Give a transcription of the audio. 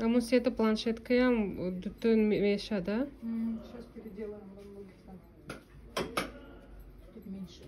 А мы это планшетка бүтін меша, да? Сейчас переделаем. Тут меньше.